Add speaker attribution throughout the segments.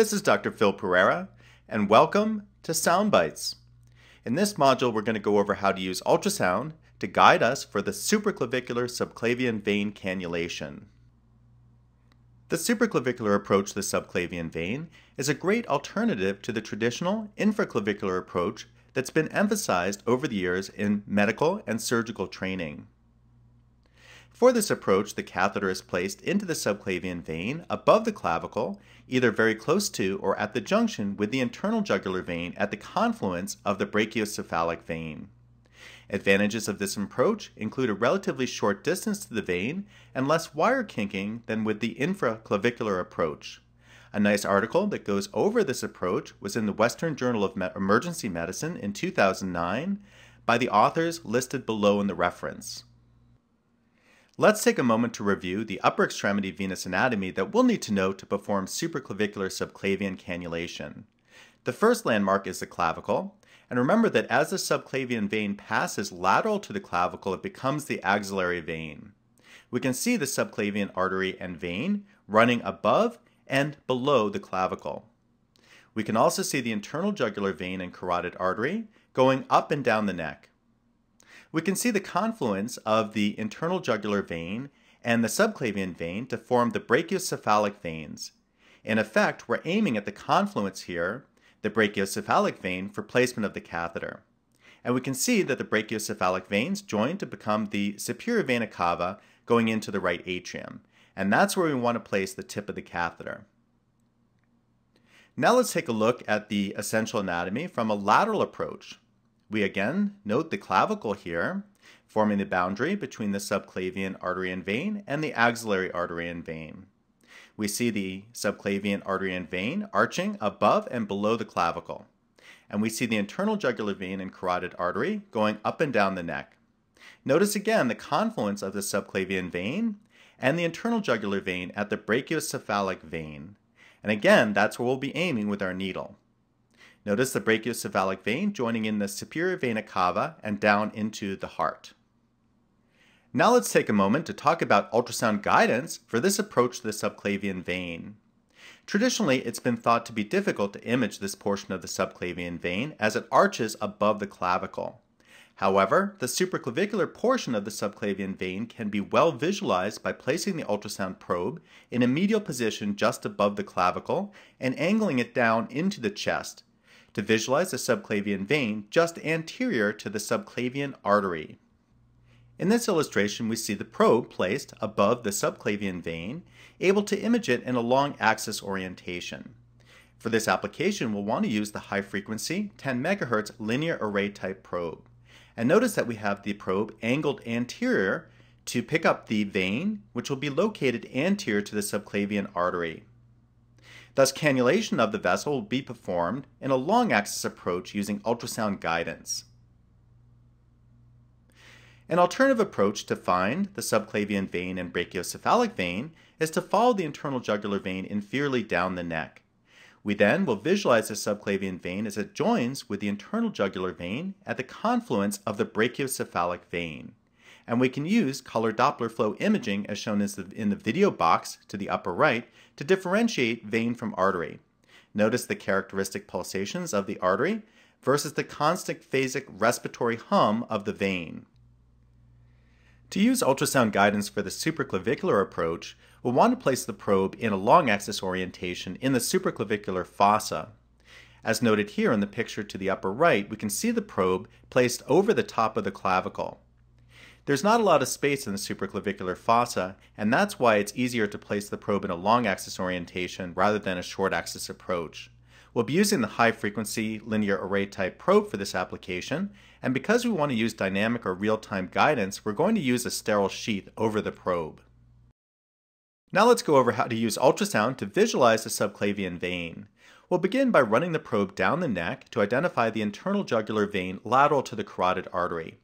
Speaker 1: This is Dr. Phil Perera, and welcome to Sound Bites. In this module, we're going to go over how to use ultrasound to guide us for the supraclavicular subclavian vein cannulation. The supraclavicular approach to the subclavian vein is a great alternative to the traditional infraclavicular approach that's been emphasized over the years in medical and surgical training. For this approach, the catheter is placed into the subclavian vein above the clavicle, either very close to or at the junction with the internal jugular vein at the confluence of the brachiocephalic vein. Advantages of this approach include a relatively short distance to the vein and less wire kinking than with the infraclavicular approach. A nice article that goes over this approach was in the Western Journal of Emergency Medicine in 2009 by the authors listed below in the reference. Let's take a moment to review the upper extremity venous anatomy that we'll need to know to perform supraclavicular subclavian cannulation. The first landmark is the clavicle, and remember that as the subclavian vein passes lateral to the clavicle, it becomes the axillary vein. We can see the subclavian artery and vein running above and below the clavicle. We can also see the internal jugular vein and carotid artery going up and down the neck we can see the confluence of the internal jugular vein and the subclavian vein to form the brachiocephalic veins. In effect, we're aiming at the confluence here, the brachiocephalic vein, for placement of the catheter. And we can see that the brachiocephalic veins join to become the superior vena cava going into the right atrium. And that's where we want to place the tip of the catheter. Now let's take a look at the essential anatomy from a lateral approach. We again note the clavicle here, forming the boundary between the subclavian artery and vein and the axillary artery and vein. We see the subclavian artery and vein arching above and below the clavicle. And we see the internal jugular vein and carotid artery going up and down the neck. Notice again the confluence of the subclavian vein and the internal jugular vein at the brachiocephalic vein. And again, that's where we'll be aiming with our needle. Notice the brachiocephalic vein joining in the superior vena cava and down into the heart. Now let's take a moment to talk about ultrasound guidance for this approach to the subclavian vein. Traditionally, it's been thought to be difficult to image this portion of the subclavian vein as it arches above the clavicle. However, the supraclavicular portion of the subclavian vein can be well visualized by placing the ultrasound probe in a medial position just above the clavicle and angling it down into the chest to visualize the subclavian vein just anterior to the subclavian artery. In this illustration, we see the probe placed above the subclavian vein, able to image it in a long axis orientation. For this application, we'll want to use the high frequency 10 MHz linear array type probe. And notice that we have the probe angled anterior to pick up the vein, which will be located anterior to the subclavian artery. Thus, cannulation of the vessel will be performed in a long axis approach using ultrasound guidance. An alternative approach to find the subclavian vein and brachiocephalic vein is to follow the internal jugular vein inferiorly down the neck. We then will visualize the subclavian vein as it joins with the internal jugular vein at the confluence of the brachiocephalic vein and we can use color Doppler flow imaging as shown in the video box to the upper right to differentiate vein from artery. Notice the characteristic pulsations of the artery versus the constant phasic respiratory hum of the vein. To use ultrasound guidance for the supraclavicular approach, we'll want to place the probe in a long axis orientation in the supraclavicular fossa. As noted here in the picture to the upper right, we can see the probe placed over the top of the clavicle. There's not a lot of space in the supraclavicular fossa, and that's why it's easier to place the probe in a long axis orientation rather than a short axis approach. We'll be using the high frequency linear array type probe for this application, and because we want to use dynamic or real-time guidance, we're going to use a sterile sheath over the probe. Now let's go over how to use ultrasound to visualize the subclavian vein. We'll begin by running the probe down the neck to identify the internal jugular vein lateral to the carotid artery.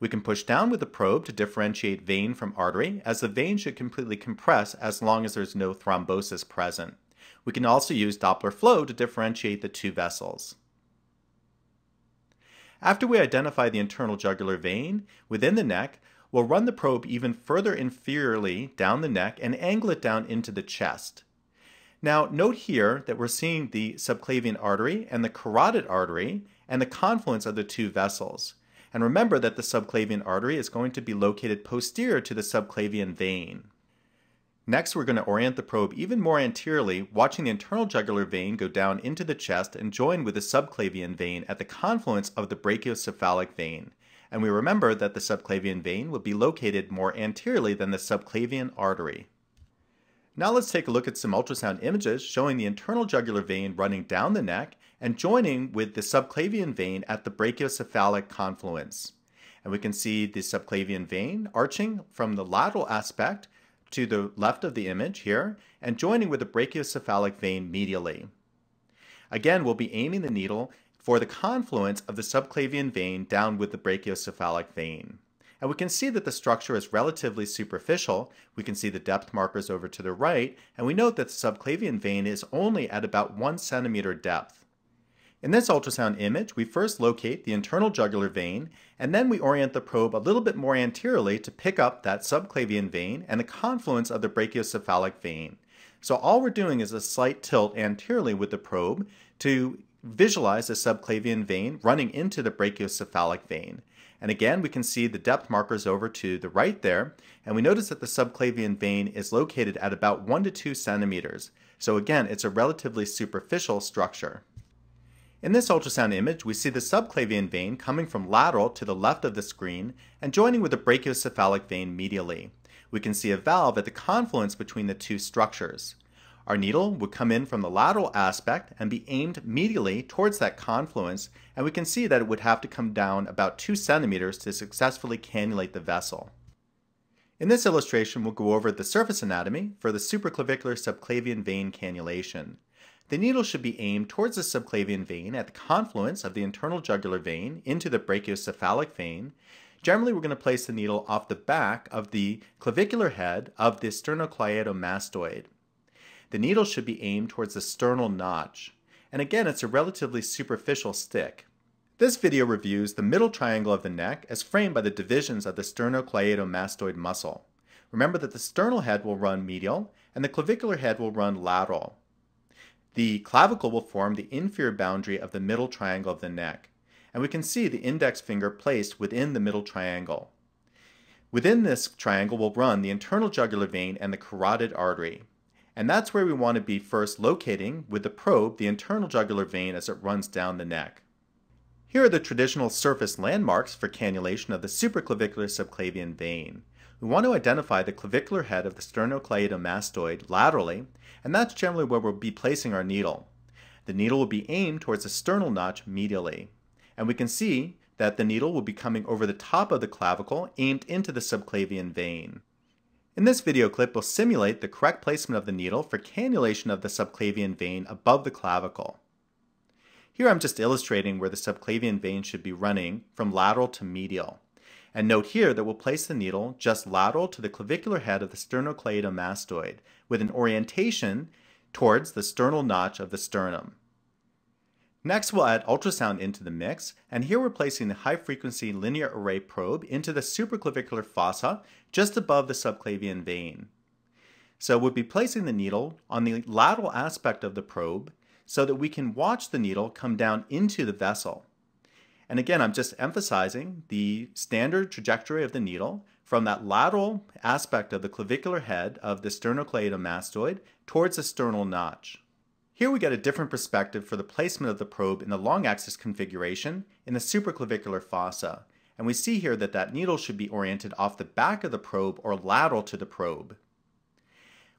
Speaker 1: We can push down with the probe to differentiate vein from artery, as the vein should completely compress as long as there's no thrombosis present. We can also use Doppler flow to differentiate the two vessels. After we identify the internal jugular vein within the neck, we'll run the probe even further inferiorly down the neck and angle it down into the chest. Now note here that we're seeing the subclavian artery and the carotid artery and the confluence of the two vessels. And remember that the subclavian artery is going to be located posterior to the subclavian vein. Next, we're going to orient the probe even more anteriorly, watching the internal jugular vein go down into the chest and join with the subclavian vein at the confluence of the brachiocephalic vein. And we remember that the subclavian vein would be located more anteriorly than the subclavian artery. Now let's take a look at some ultrasound images showing the internal jugular vein running down the neck and joining with the subclavian vein at the brachiocephalic confluence. And we can see the subclavian vein arching from the lateral aspect to the left of the image here and joining with the brachiocephalic vein medially. Again, we'll be aiming the needle for the confluence of the subclavian vein down with the brachiocephalic vein. And we can see that the structure is relatively superficial. We can see the depth markers over to the right, and we note that the subclavian vein is only at about one centimeter depth. In this ultrasound image, we first locate the internal jugular vein, and then we orient the probe a little bit more anteriorly to pick up that subclavian vein and the confluence of the brachiocephalic vein. So all we're doing is a slight tilt anteriorly with the probe to visualize the subclavian vein running into the brachiocephalic vein. And again, we can see the depth markers over to the right there, and we notice that the subclavian vein is located at about 1 to 2 centimeters. So again, it's a relatively superficial structure. In this ultrasound image, we see the subclavian vein coming from lateral to the left of the screen and joining with the brachiocephalic vein medially. We can see a valve at the confluence between the two structures. Our needle would come in from the lateral aspect and be aimed medially towards that confluence, and we can see that it would have to come down about 2 centimeters to successfully cannulate the vessel. In this illustration, we'll go over the surface anatomy for the supraclavicular subclavian vein cannulation. The needle should be aimed towards the subclavian vein at the confluence of the internal jugular vein into the brachiocephalic vein. Generally, we're going to place the needle off the back of the clavicular head of the sternocleidomastoid. The needle should be aimed towards the sternal notch. And again, it's a relatively superficial stick. This video reviews the middle triangle of the neck as framed by the divisions of the sternocleidomastoid muscle. Remember that the sternal head will run medial and the clavicular head will run lateral. The clavicle will form the inferior boundary of the middle triangle of the neck, and we can see the index finger placed within the middle triangle. Within this triangle will run the internal jugular vein and the carotid artery, and that's where we want to be first locating with the probe the internal jugular vein as it runs down the neck. Here are the traditional surface landmarks for cannulation of the supraclavicular subclavian vein. We want to identify the clavicular head of the sternocleidomastoid laterally, and that's generally where we'll be placing our needle. The needle will be aimed towards the sternal notch medially. And we can see that the needle will be coming over the top of the clavicle aimed into the subclavian vein. In this video clip, we'll simulate the correct placement of the needle for cannulation of the subclavian vein above the clavicle. Here I'm just illustrating where the subclavian vein should be running from lateral to medial. And note here that we'll place the needle just lateral to the clavicular head of the sternocleidomastoid with an orientation towards the sternal notch of the sternum. Next, we'll add ultrasound into the mix, and here we're placing the high-frequency linear array probe into the supraclavicular fossa just above the subclavian vein. So we'll be placing the needle on the lateral aspect of the probe so that we can watch the needle come down into the vessel. And again, I'm just emphasizing the standard trajectory of the needle from that lateral aspect of the clavicular head of the sternocleidomastoid towards the sternal notch. Here we get a different perspective for the placement of the probe in the long axis configuration in the supraclavicular fossa. And we see here that that needle should be oriented off the back of the probe or lateral to the probe.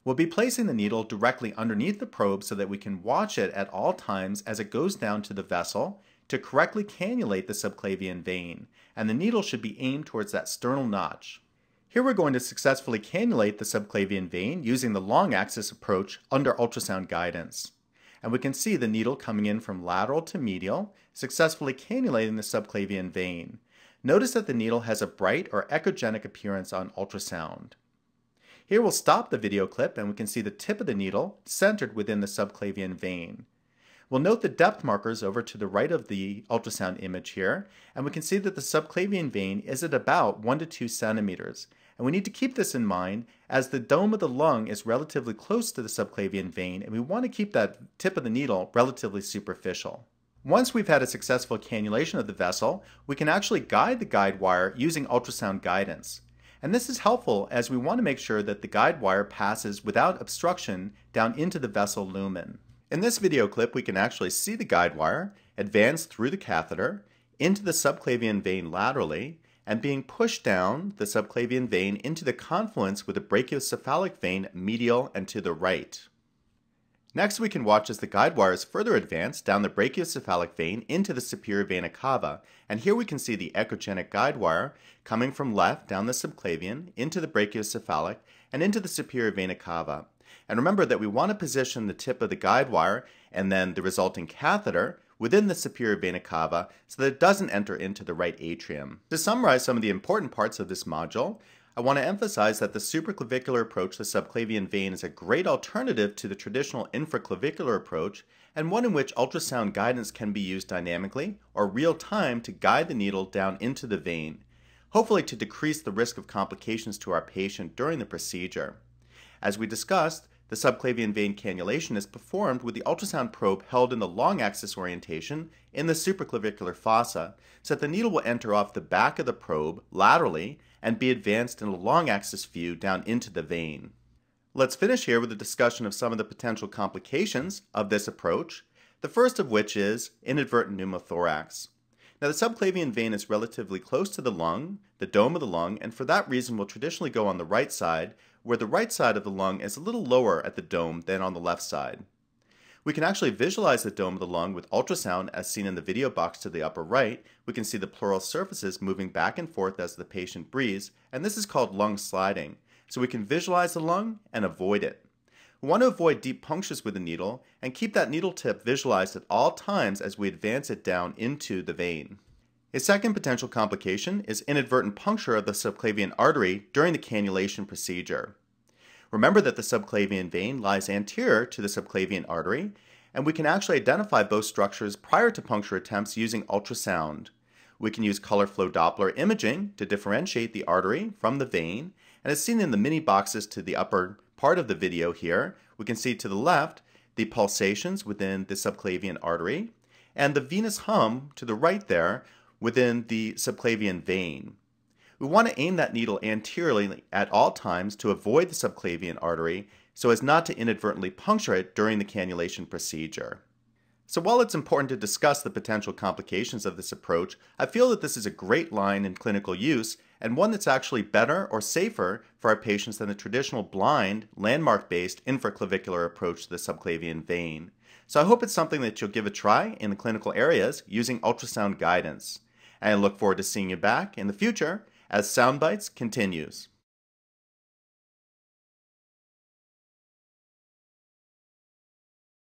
Speaker 1: We'll be placing the needle directly underneath the probe so that we can watch it at all times as it goes down to the vessel to correctly cannulate the subclavian vein, and the needle should be aimed towards that sternal notch. Here we're going to successfully cannulate the subclavian vein using the long axis approach under ultrasound guidance. And we can see the needle coming in from lateral to medial, successfully cannulating the subclavian vein. Notice that the needle has a bright or echogenic appearance on ultrasound. Here we'll stop the video clip and we can see the tip of the needle centered within the subclavian vein. We'll note the depth markers over to the right of the ultrasound image here, and we can see that the subclavian vein is at about 1 to 2 centimeters. And we need to keep this in mind as the dome of the lung is relatively close to the subclavian vein, and we want to keep that tip of the needle relatively superficial. Once we've had a successful cannulation of the vessel, we can actually guide the guide wire using ultrasound guidance. And this is helpful as we want to make sure that the guide wire passes without obstruction down into the vessel lumen. In this video clip, we can actually see the guide wire advance through the catheter into the subclavian vein laterally and being pushed down the subclavian vein into the confluence with the brachiocephalic vein medial and to the right. Next, we can watch as the guide wires further advance down the brachiocephalic vein into the superior vena cava, and here we can see the echogenic guide wire coming from left down the subclavian into the brachiocephalic and into the superior vena cava. And remember that we want to position the tip of the guide wire and then the resulting catheter within the superior vena cava so that it doesn't enter into the right atrium. To summarize some of the important parts of this module, I want to emphasize that the supraclavicular approach to the subclavian vein is a great alternative to the traditional infraclavicular approach and one in which ultrasound guidance can be used dynamically or real time to guide the needle down into the vein, hopefully to decrease the risk of complications to our patient during the procedure. As we discussed, the subclavian vein cannulation is performed with the ultrasound probe held in the long axis orientation in the supraclavicular fossa, so that the needle will enter off the back of the probe laterally and be advanced in a long axis view down into the vein. Let's finish here with a discussion of some of the potential complications of this approach, the first of which is inadvertent pneumothorax. Now, the subclavian vein is relatively close to the lung, the dome of the lung, and for that reason will traditionally go on the right side, where the right side of the lung is a little lower at the dome than on the left side. We can actually visualize the dome of the lung with ultrasound as seen in the video box to the upper right. We can see the pleural surfaces moving back and forth as the patient breathes, and this is called lung sliding. So we can visualize the lung and avoid it. We want to avoid deep punctures with the needle and keep that needle tip visualized at all times as we advance it down into the vein. A second potential complication is inadvertent puncture of the subclavian artery during the cannulation procedure. Remember that the subclavian vein lies anterior to the subclavian artery, and we can actually identify both structures prior to puncture attempts using ultrasound. We can use color flow Doppler imaging to differentiate the artery from the vein, and as seen in the mini boxes to the upper part of the video here, we can see to the left the pulsations within the subclavian artery, and the venous hum to the right there within the subclavian vein. We want to aim that needle anteriorly at all times to avoid the subclavian artery so as not to inadvertently puncture it during the cannulation procedure. So while it's important to discuss the potential complications of this approach, I feel that this is a great line in clinical use and one that's actually better or safer for our patients than the traditional blind, landmark-based infraclavicular approach to the subclavian vein. So I hope it's something that you'll give a try in the clinical areas using ultrasound guidance I look forward to seeing you back in the future as Soundbites continues.